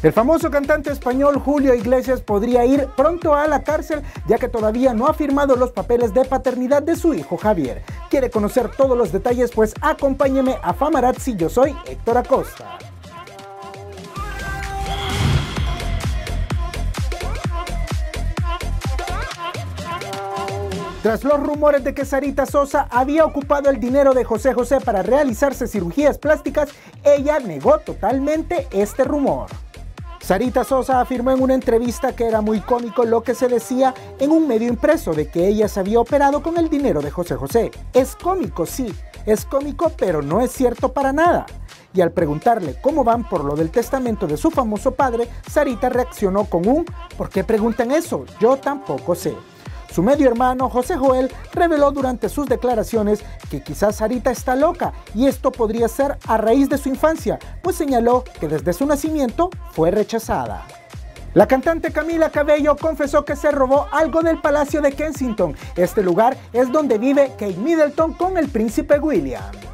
El famoso cantante español Julio Iglesias podría ir pronto a la cárcel ya que todavía no ha firmado los papeles de paternidad de su hijo Javier. ¿Quiere conocer todos los detalles? Pues acompáñeme a Famarazzi, yo soy Héctor Acosta. Tras los rumores de que Sarita Sosa había ocupado el dinero de José José para realizarse cirugías plásticas, ella negó totalmente este rumor. Sarita Sosa afirmó en una entrevista que era muy cómico lo que se decía en un medio impreso de que ella se había operado con el dinero de José José. Es cómico, sí, es cómico, pero no es cierto para nada. Y al preguntarle cómo van por lo del testamento de su famoso padre, Sarita reaccionó con un ¿por qué preguntan eso? Yo tampoco sé. Su medio hermano José Joel reveló durante sus declaraciones que quizás Sarita está loca y esto podría ser a raíz de su infancia, pues señaló que desde su nacimiento fue rechazada. La cantante Camila Cabello confesó que se robó algo del Palacio de Kensington. Este lugar es donde vive Kate Middleton con el príncipe William.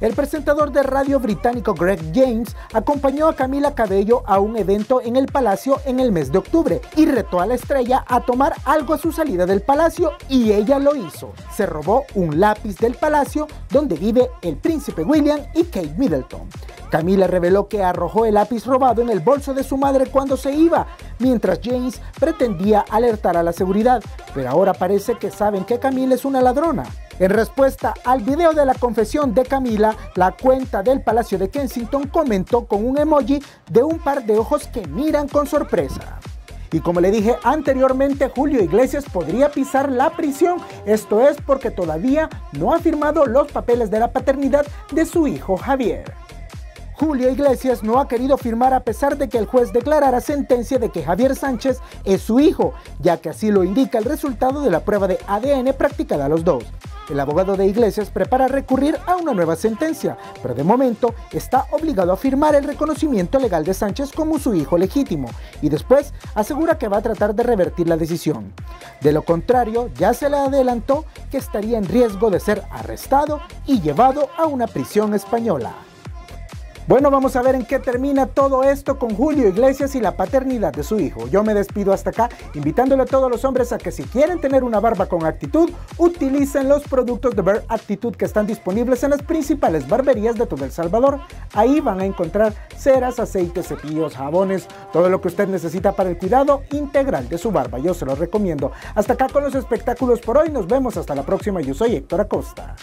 El presentador de radio británico Greg James acompañó a Camila Cabello a un evento en el Palacio en el mes de octubre y retó a la estrella a tomar algo a su salida del Palacio y ella lo hizo. Se robó un lápiz del Palacio donde vive el príncipe William y Kate Middleton. Camila reveló que arrojó el lápiz robado en el bolso de su madre cuando se iba, mientras James pretendía alertar a la seguridad, pero ahora parece que saben que Camila es una ladrona. En respuesta al video de la confesión de Camila, la cuenta del Palacio de Kensington comentó con un emoji de un par de ojos que miran con sorpresa. Y como le dije anteriormente, Julio Iglesias podría pisar la prisión. Esto es porque todavía no ha firmado los papeles de la paternidad de su hijo Javier. Julio Iglesias no ha querido firmar a pesar de que el juez declarara sentencia de que Javier Sánchez es su hijo, ya que así lo indica el resultado de la prueba de ADN practicada a los dos. El abogado de Iglesias prepara recurrir a una nueva sentencia, pero de momento está obligado a firmar el reconocimiento legal de Sánchez como su hijo legítimo y después asegura que va a tratar de revertir la decisión. De lo contrario, ya se le adelantó que estaría en riesgo de ser arrestado y llevado a una prisión española. Bueno, vamos a ver en qué termina todo esto con Julio Iglesias y la paternidad de su hijo. Yo me despido hasta acá, invitándole a todos los hombres a que si quieren tener una barba con actitud, utilicen los productos de Bear Actitud que están disponibles en las principales barberías de todo El Salvador. Ahí van a encontrar ceras, aceites, cepillos, jabones, todo lo que usted necesita para el cuidado integral de su barba. Yo se lo recomiendo. Hasta acá con los espectáculos por hoy. Nos vemos hasta la próxima. Yo soy Héctor Acosta.